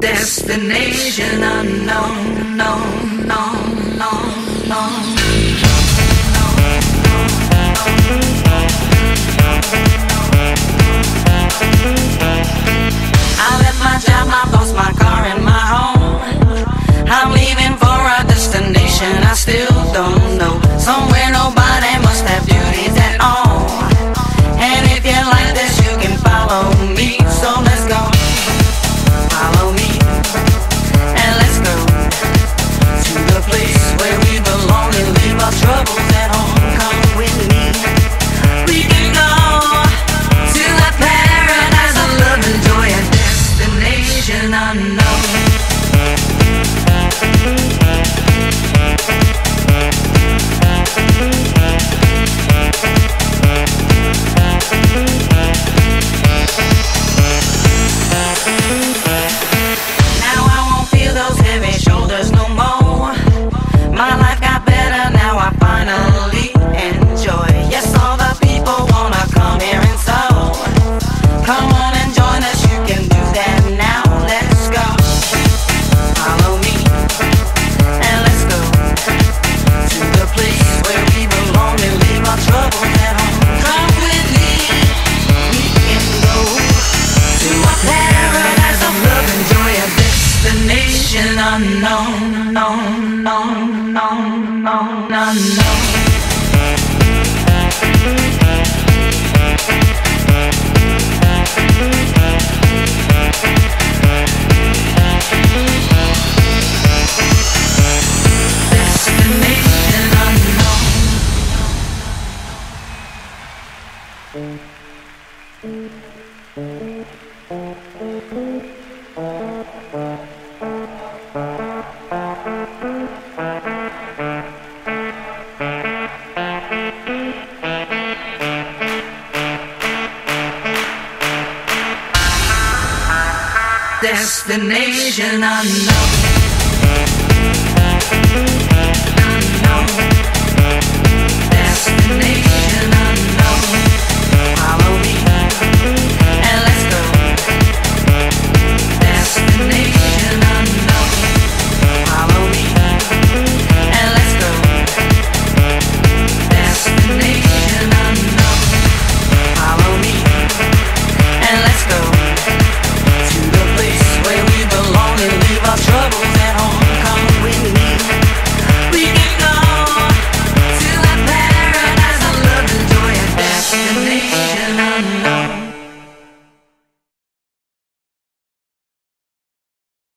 Destination unknown, no, no, no, no. I left my job, my boss, my car, and my home. I'm leaving for a destination I still don't know. Somewhere. no, no, no, no. destination unknown.